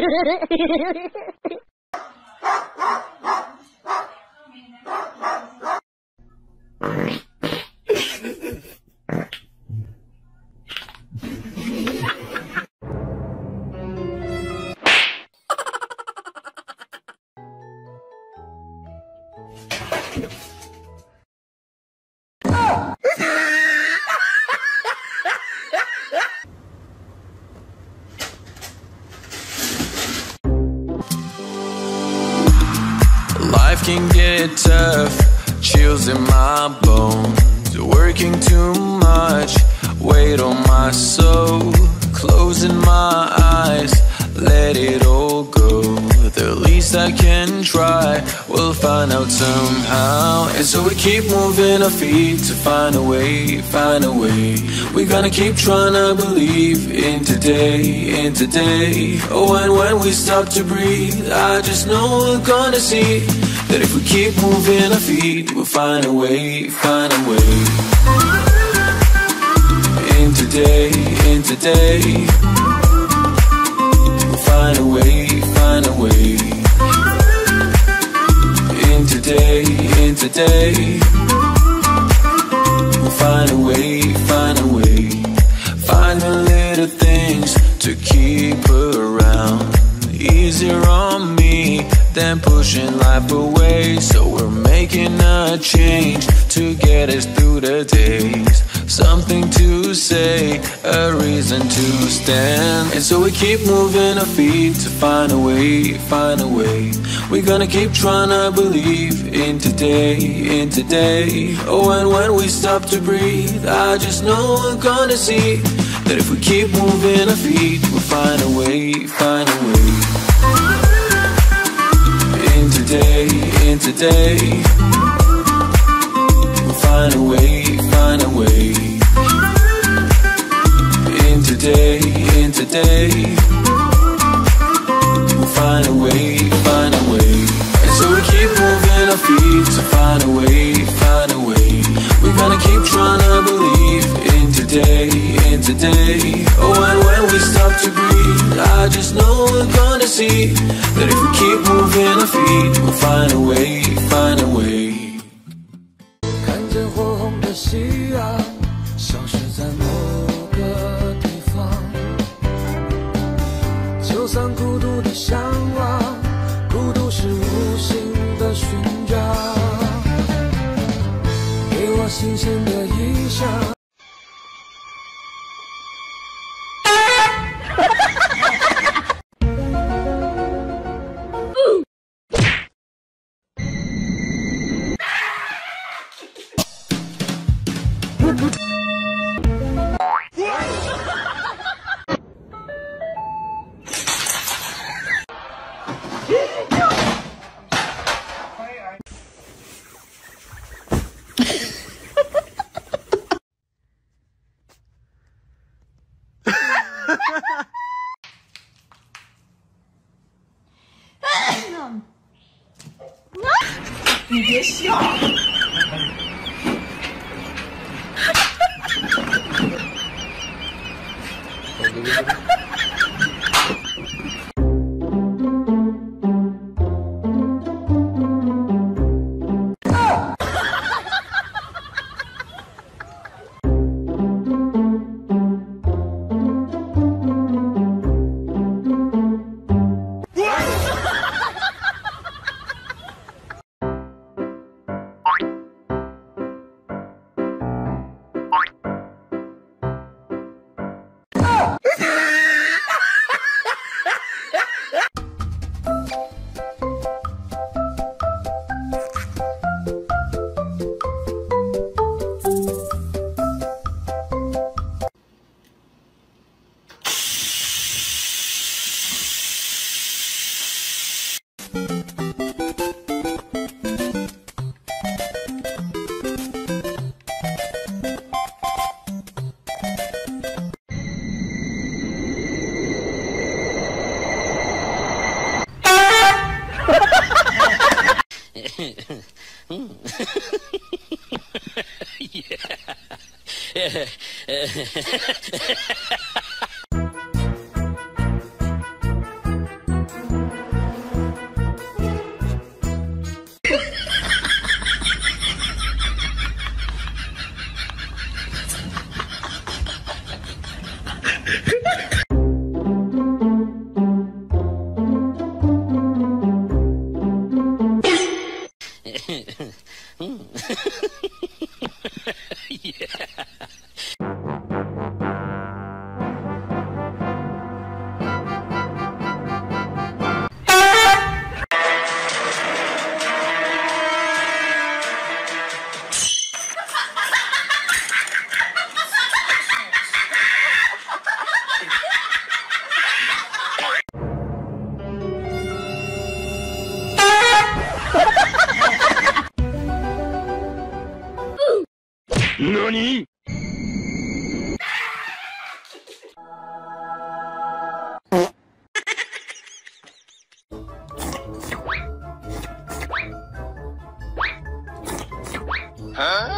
去。Life can get tough, chills in my bones. Working too much, weight on my soul. Closing my eyes, let it all go. The least I can try, we'll find out somehow. And so we keep moving our feet to find a way, find a way. We gotta keep trying to believe in today, in today. Oh, and when we stop to breathe, I just know we're gonna see that if we keep moving our feet, we'll find a way, find a way. In today, in today. We'll find a way, find a way. In today, in today. We'll find a way, find a way. Find the little things to keep around. Easier on me than pushing life away. So we're making a change to get us through the days. Something to say, a reason to stand. And so we keep moving our feet to find a way, find a way. We're gonna keep trying to believe in today, in today. Oh, and when we stop to breathe, I just know we're gonna see that if we keep moving our feet, we'll find a way, find a way. Today. We'll find a way, find a way. In today, in today. We'll find a way, find a way. And so we keep moving our feet to find a way, find a way. We gotta keep trying to believe in today, in today. Oh, and when we stop to breathe, I just know we're gonna see that if we keep moving our feet, 孤独的向往，别笑。yeah. ろにはあ